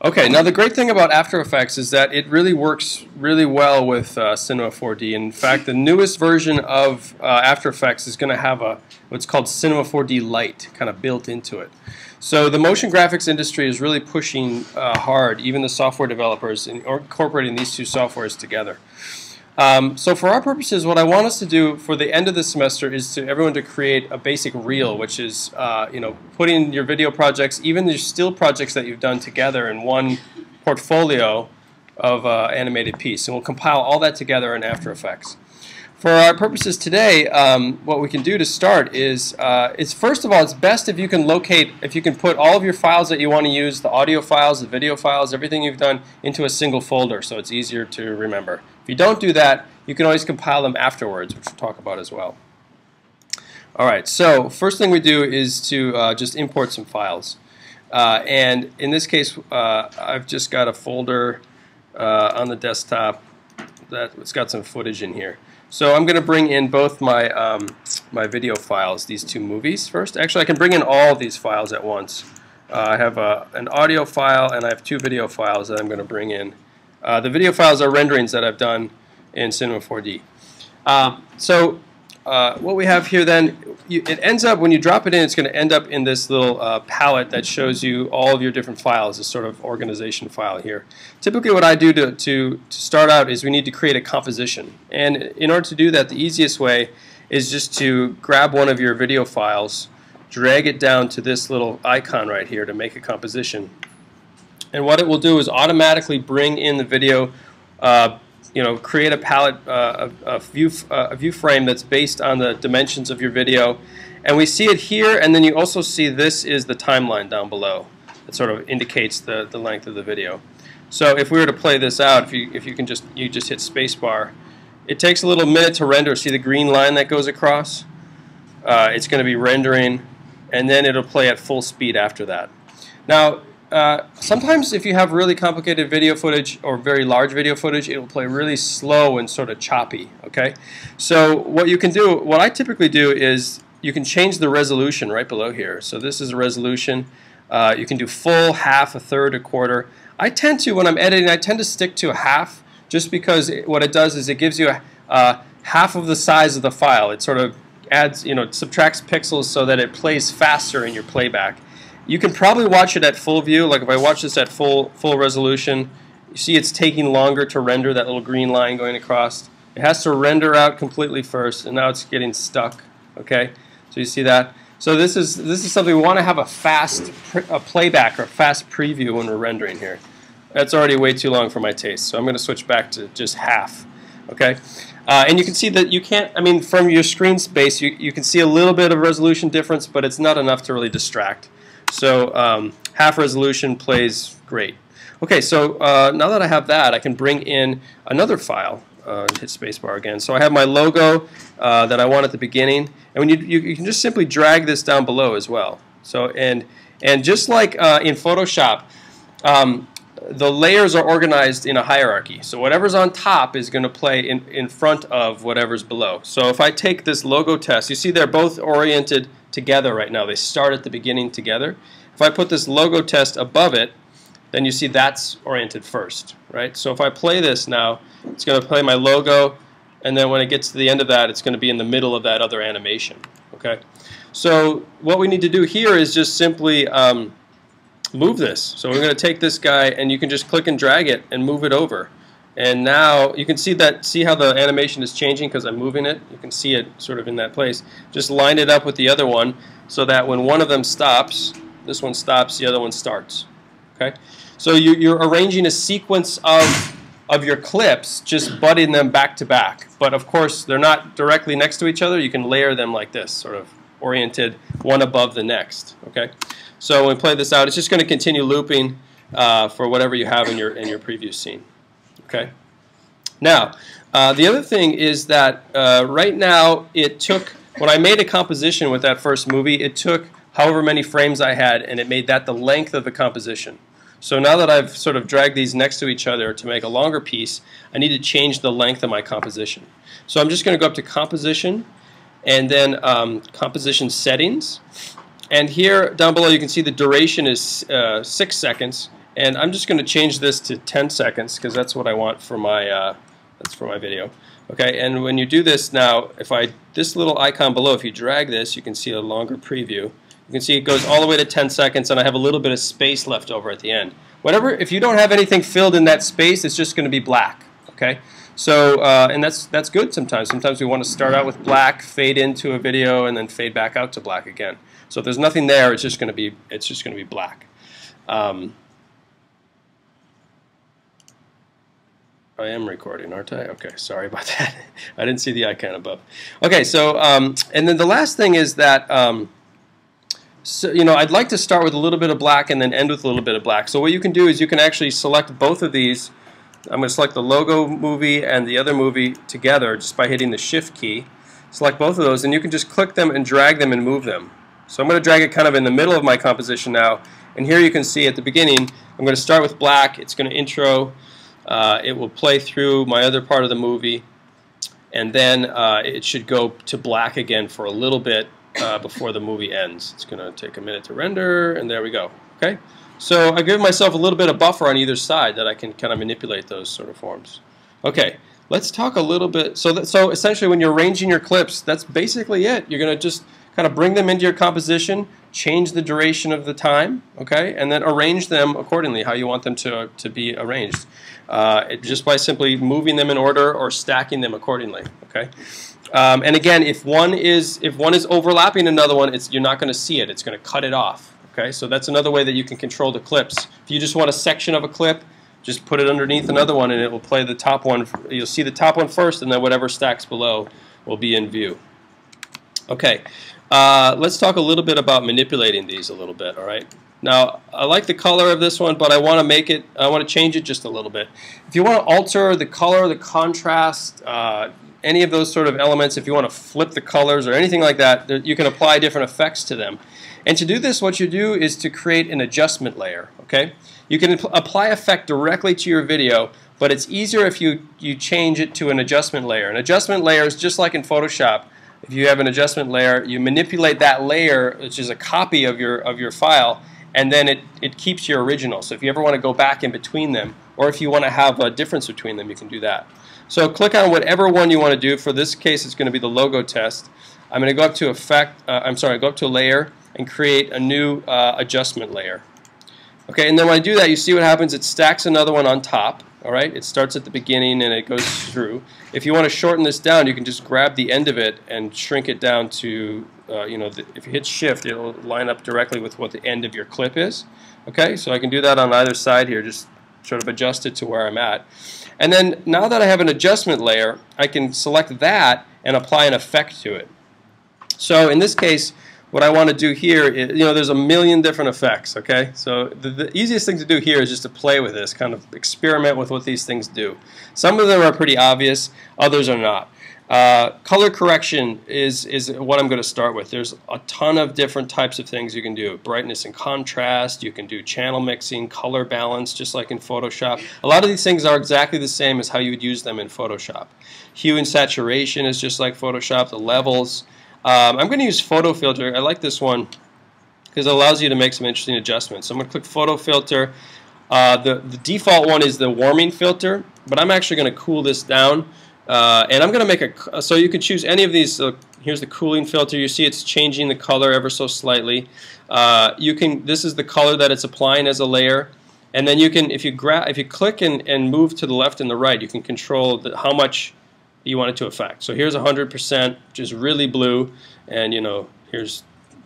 Okay, now the great thing about After Effects is that it really works really well with uh, Cinema 4D. In fact, the newest version of uh, After Effects is going to have a what's called Cinema 4D Lite kind of built into it. So the motion graphics industry is really pushing uh, hard, even the software developers, in incorporating these two softwares together. Um, so for our purposes, what I want us to do for the end of the semester is to everyone to create a basic reel, which is uh, you know putting your video projects, even your still projects that you've done together in one portfolio of uh, animated piece, and we'll compile all that together in After Effects. For our purposes today, um, what we can do to start is, uh, is first of all, it's best if you can locate, if you can put all of your files that you want to use, the audio files, the video files, everything you've done, into a single folder so it's easier to remember. If you don't do that, you can always compile them afterwards, which we'll talk about as well. All right, so first thing we do is to uh, just import some files. Uh, and in this case, uh, I've just got a folder uh, on the desktop that's got some footage in here. So I'm going to bring in both my, um, my video files, these two movies first. Actually, I can bring in all these files at once. Uh, I have a, an audio file and I have two video files that I'm going to bring in. Uh, the video files are renderings that I've done in Cinema 4D. Um, so uh, what we have here then, you, it ends up, when you drop it in, it's going to end up in this little uh, palette that shows you all of your different files, this sort of organization file here. Typically what I do to, to, to start out is we need to create a composition. And in order to do that, the easiest way is just to grab one of your video files, drag it down to this little icon right here to make a composition. And what it will do is automatically bring in the video uh, you know, create a palette, uh, a, a, view, uh, a view frame that's based on the dimensions of your video. And we see it here, and then you also see this is the timeline down below. It sort of indicates the, the length of the video. So if we were to play this out, if you, if you can just, you just hit spacebar, it takes a little minute to render. See the green line that goes across? Uh, it's going to be rendering, and then it'll play at full speed after that. Now, uh, sometimes if you have really complicated video footage or very large video footage, it will play really slow and sort of choppy, okay? So what you can do, what I typically do is you can change the resolution right below here. So this is a resolution. Uh, you can do full, half, a third, a quarter. I tend to, when I'm editing, I tend to stick to a half just because it, what it does is it gives you a, uh, half of the size of the file. It sort of adds, you know, subtracts pixels so that it plays faster in your playback. You can probably watch it at full view. Like if I watch this at full full resolution, you see it's taking longer to render that little green line going across. It has to render out completely first, and now it's getting stuck. Okay, so you see that. So this is this is something we want to have a fast a playback or fast preview when we're rendering here. That's already way too long for my taste, so I'm going to switch back to just half. Okay, uh, and you can see that you can't. I mean, from your screen space, you you can see a little bit of resolution difference, but it's not enough to really distract. So um, half resolution plays great. Okay, so uh, now that I have that, I can bring in another file. Uh, hit spacebar again. So I have my logo uh, that I want at the beginning, and when you, you, you can just simply drag this down below as well. So and and just like uh, in Photoshop, um, the layers are organized in a hierarchy. So whatever's on top is going to play in, in front of whatever's below. So if I take this logo test, you see they're both oriented together right now. They start at the beginning together. If I put this logo test above it, then you see that's oriented first, right? So if I play this now, it's going to play my logo, and then when it gets to the end of that, it's going to be in the middle of that other animation, okay? So what we need to do here is just simply um, move this. So we're going to take this guy, and you can just click and drag it and move it over. And now you can see that see how the animation is changing because I'm moving it. You can see it sort of in that place. Just line it up with the other one so that when one of them stops, this one stops, the other one starts. Okay? So you, you're arranging a sequence of of your clips, just butting them back to back. But of course, they're not directly next to each other. You can layer them like this, sort of oriented one above the next. Okay? So when we play this out, it's just going to continue looping uh, for whatever you have in your in your previous scene. Okay. Now, uh, the other thing is that uh, right now it took, when I made a composition with that first movie, it took however many frames I had and it made that the length of the composition. So now that I've sort of dragged these next to each other to make a longer piece, I need to change the length of my composition. So I'm just going to go up to Composition and then um, Composition Settings. And here down below you can see the duration is uh, 6 seconds And I'm just going to change this to 10 seconds because that's what I want for my uh, that's for my video. Okay, and when you do this now, if I this little icon below, if you drag this, you can see a longer preview. You can see it goes all the way to 10 seconds, and I have a little bit of space left over at the end. Whatever, if you don't have anything filled in that space, it's just going to be black. Okay, so uh, and that's that's good sometimes. Sometimes we want to start out with black, fade into a video, and then fade back out to black again. So if there's nothing there, it's just going to be it's just going to be black. Um, I am recording, aren't I? Okay, sorry about that. I didn't see the icon above. Okay, so um, and then the last thing is that um, so you know I'd like to start with a little bit of black and then end with a little bit of black. So what you can do is you can actually select both of these. I'm going to select the logo movie and the other movie together just by hitting the Shift key. Select both of those, and you can just click them and drag them and move them. So I'm going to drag it kind of in the middle of my composition now. And here you can see at the beginning, I'm going to start with black. It's going to intro. Uh, it will play through my other part of the movie, and then uh, it should go to black again for a little bit uh, before the movie ends. It's going to take a minute to render, and there we go. Okay, so I give myself a little bit of buffer on either side that I can kind of manipulate those sort of forms. Okay, let's talk a little bit. So, that, so essentially, when you're arranging your clips, that's basically it. You're going to just kind of bring them into your composition, change the duration of the time, okay, and then arrange them accordingly, how you want them to, to be arranged, uh, just by simply moving them in order or stacking them accordingly, okay. Um, and again, if one is if one is overlapping another one, it's you're not going to see it. It's going to cut it off. Okay, so that's another way that you can control the clips. If you just want a section of a clip, just put it underneath another one, and it will play the top one. You'll see the top one first, and then whatever stacks below will be in view. Okay, uh, let's talk a little bit about manipulating these a little bit, all right? Now, I like the color of this one, but I want to make it, I want to change it just a little bit. If you want to alter the color, the contrast, uh, any of those sort of elements, if you want to flip the colors or anything like that, you can apply different effects to them. And to do this, what you do is to create an adjustment layer, okay? You can apply effect directly to your video, but it's easier if you, you change it to an adjustment layer. An adjustment layer is just like in Photoshop, if you have an adjustment layer, you manipulate that layer, which is a copy of your of your file, and then it, it keeps your original. So if you ever want to go back in between them, or if you want to have a difference between them, you can do that. So click on whatever one you want to do. For this case, it's going to be the logo test. I'm going to go up to effect, uh, I'm sorry, go up to layer and create a new uh, adjustment layer. Okay, and then when I do that, you see what happens. It stacks another one on top. All right, it starts at the beginning and it goes through. If you want to shorten this down, you can just grab the end of it and shrink it down to, uh, you know, the, if you hit shift, it'll line up directly with what the end of your clip is. Okay, so I can do that on either side here, just sort of adjust it to where I'm at. And then now that I have an adjustment layer, I can select that and apply an effect to it. So in this case, what I want to do here is, you know, there's a million different effects, okay? So the, the, easiest thing to do here is just to play with this, kind of experiment with what these things do. Some of them are pretty obvious, others are not. Uh, color correction is, is what I'm going to start with. There's a ton of different types of things you can do. Brightness and contrast, you can do channel mixing, color balance, just like in Photoshop. A lot of these things are exactly the same as how you would use them in Photoshop. Hue and saturation is just like Photoshop, the levels, um, I'm going to use photo filter. I like this one because it allows you to make some interesting adjustments. So I'm going to click photo filter. Uh, the, the default one is the warming filter, but I'm actually going to cool this down. Uh, and I'm going to make a, so you can choose any of these. Uh, here's the cooling filter. You see it's changing the color ever so slightly. Uh, you can, this is the color that it's applying as a layer. And then you can, if you grab, if you click and, and move to the left and the right, you can control the, how much you want it to affect. So here's 100%, which is really blue, and you know, here's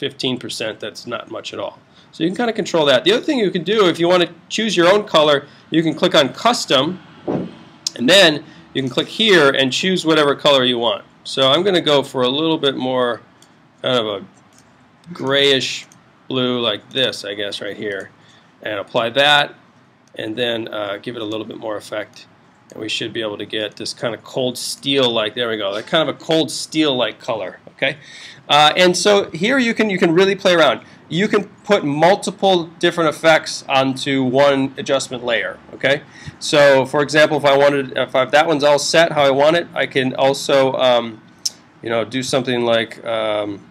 15%, that's not much at all. So you can kind of control that. The other thing you can do, if you want to choose your own color, you can click on Custom, and then you can click here and choose whatever color you want. So I'm going to go for a little bit more kind of a grayish blue like this, I guess, right here. And apply that, and then uh, give it a little bit more effect and we should be able to get this kind of cold steel like there we go that kind of a cold steel like color okay uh, and so here you can you can really play around you can put multiple different effects onto one adjustment layer okay so for example if I wanted if I, that one's all set how I want it I can also um, you know do something like um,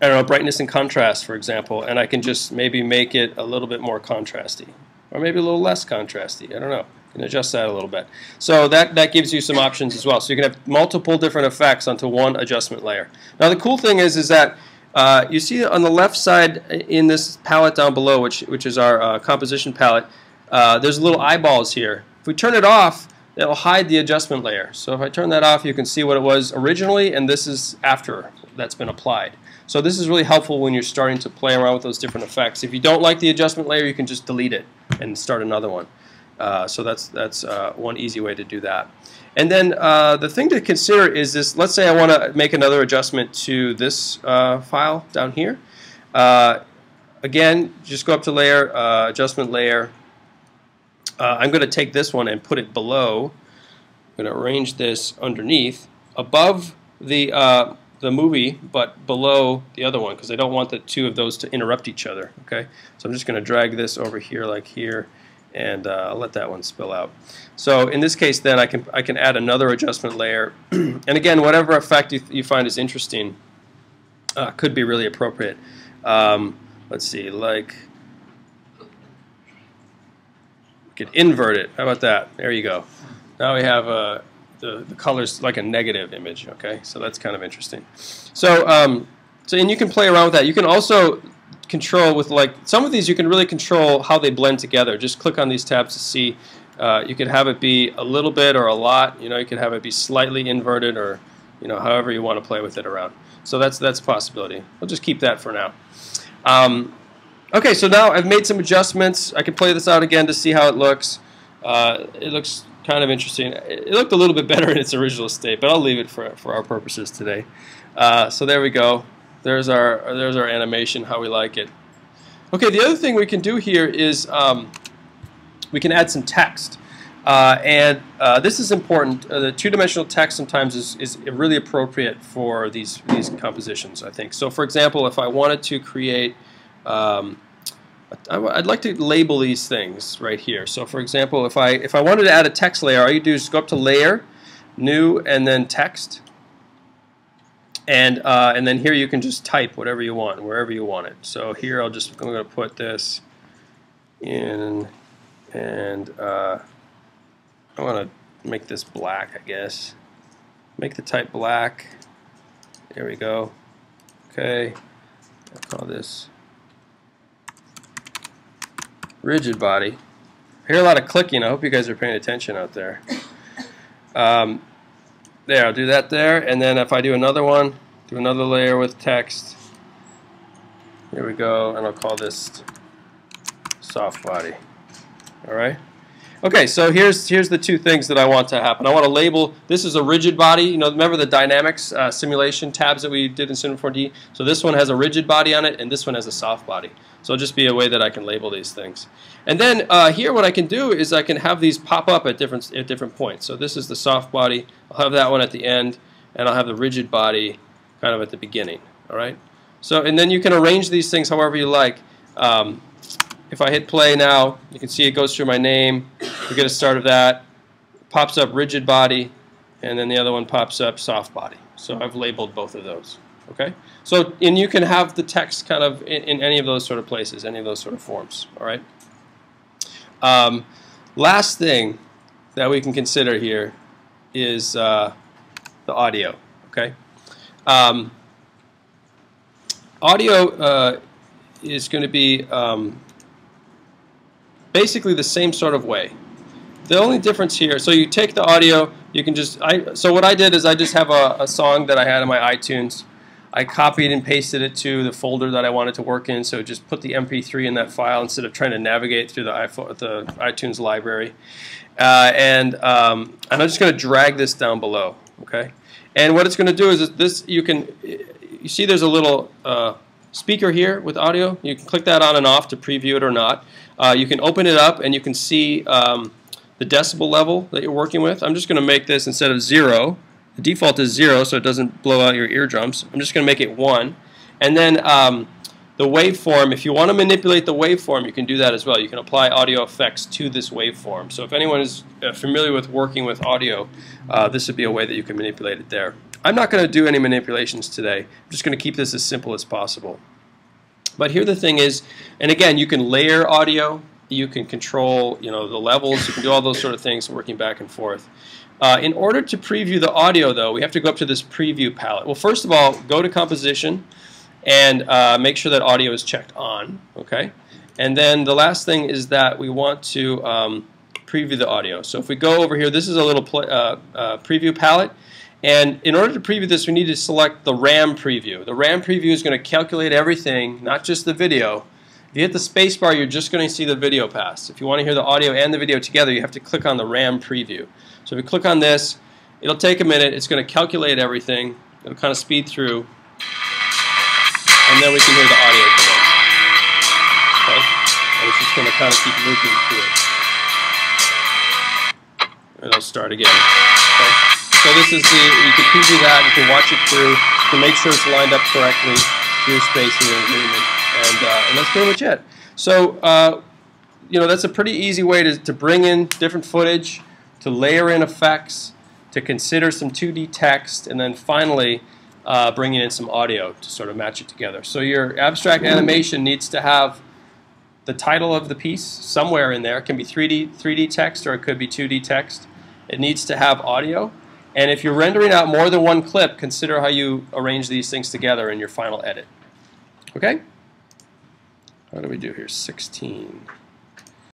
I don't know brightness and contrast for example and I can just maybe make it a little bit more contrasty or maybe a little less contrasty. I don't know. Can adjust that a little bit. So that, that gives you some options as well. So you can have multiple different effects onto one adjustment layer. Now the cool thing is, is that uh, you see on the left side in this palette down below, which, which is our uh, composition palette, uh, there's little eyeballs here. If we turn it off, it'll hide the adjustment layer. So if I turn that off, you can see what it was originally, and this is after that's been applied. So this is really helpful when you're starting to play around with those different effects. If you don't like the adjustment layer, you can just delete it and start another one. Uh, so that's that's uh, one easy way to do that. And then uh, the thing to consider is this. Let's say I want to make another adjustment to this uh, file down here. Uh, again, just go up to Layer, Adjustment Layer. I'm going to take this one and put it below. I'm going to arrange this underneath, above the the movie, but below the other one because I don't want the two of those to interrupt each other. Okay, so I'm just going to drag this over here like here and uh, I'll let that one spill out. So in this case then I can, I can add another adjustment layer and again whatever effect you, you find is interesting uh, could be really appropriate. Um, let's see like we could invert it. How about that? There you go. Now we have uh, the, the colors like a negative image okay so that's kind of interesting. So um, so and you can play around with that. You can also control with like some of these you can really control how they blend together. Just click on these tabs to see. Uh, you could have it be a little bit or a lot. You know, you could have it be slightly inverted or you know however you want to play with it around. So that's that's a possibility. We'll just keep that for now. Um, okay, so now I've made some adjustments. I can play this out again to see how it looks. Uh, it looks kind of interesting. It looked a little bit better in its original state, but I'll leave it for, for our purposes today. Uh, so there we go. There's our, there's our animation, how we like it. Okay, the other thing we can do here is um, we can add some text. Uh, and uh, this is important. Uh, the two-dimensional text sometimes is, is really appropriate for these, these compositions, I think. So for example, if I wanted to create, um, I'd like to label these things right here. So for example, if I, if I wanted to add a text layer, all you do is go up to Layer, New, and then Text. And, uh, and then here you can just type whatever you want, wherever you want it. So here I'll just, I'm going to put this in, and uh, I want to make this black, I guess. Make the type black. There we go. Okay. I'll call this rigid body. I hear a lot of clicking. I hope you guys are paying attention out there. Um, there, I'll do that there, and then if I do another one, do another layer with text. Here we go, and I'll call this soft body. All right. Okay, so here's here's the two things that I want to happen. I want to label this is a rigid body. You know, remember the dynamics uh, simulation tabs that we did in Cinema 4D? So this one has a rigid body on it, and this one has a soft body. So it'll just be a way that I can label these things. And then uh, here what I can do is I can have these pop up at different, at different points. So this is the soft body. I'll have that one at the end, and I'll have the rigid body kind of at the beginning. All right. So and then you can arrange these things however you like. Um, if I hit play now, you can see it goes through my name. We get a start of that. Pops up rigid body, and then the other one pops up soft body. So I've labeled both of those. Okay. So and you can have the text kind of in, in any of those sort of places, any of those sort of forms. All right. Um, last thing that we can consider here is uh, the audio. Okay. Um, audio uh, is going to be um, basically the same sort of way. The only difference here, so you take the audio, you can just, I, so what I did is I just have a, a song that I had in my iTunes I copied and pasted it to the folder that I wanted to work in, so just put the MP3 in that file instead of trying to navigate through the, iPhone, the iTunes library. Uh, and, um, and I'm just going to drag this down below, okay? And what it's going to do is this, you can, you see there's a little uh, speaker here with audio. You can click that on and off to preview it or not. Uh, you can open it up and you can see um, the decibel level that you're working with. I'm just going to make this instead of zero, the default is 0 so it doesn't blow out your eardrums. I'm just going to make it 1. And then um, the waveform, if you want to manipulate the waveform, you can do that as well. You can apply audio effects to this waveform. So if anyone is uh, familiar with working with audio, uh, this would be a way that you can manipulate it there. I'm not going to do any manipulations today. I'm just going to keep this as simple as possible. But here the thing is, and again, you can layer audio You can control, you know, the levels. You can do all those sort of things, working back and forth. Uh, in order to preview the audio, though, we have to go up to this preview palette. Well, first of all, go to composition and uh, make sure that audio is checked on. Okay, and then the last thing is that we want to um, preview the audio. So if we go over here, this is a little uh, uh, preview palette. And in order to preview this, we need to select the RAM preview. The RAM preview is going to calculate everything, not just the video. If you hit the spacebar, you're just going to see the video pass. If you want to hear the audio and the video together, you have to click on the RAM preview. So if you click on this, it'll take a minute. It's going to calculate everything. It'll kind of speed through. And then we can hear the audio come in. Okay? And it's just going to kind of keep looping through. And it'll start again. Okay? So this is the, you can preview that, you can watch it through, you can make sure it's lined up correctly your spacing and agreement, and, uh, and that's pretty much it. So, uh, you know, that's a pretty easy way to, to bring in different footage, to layer in effects, to consider some 2D text, and then finally uh, bringing in some audio to sort of match it together. So your abstract animation needs to have the title of the piece somewhere in there. It can be 3D, 3D text or it could be 2D text. It needs to have audio. And if you're rendering out more than one clip, consider how you arrange these things together in your final edit. Okay? How do we do here? 16.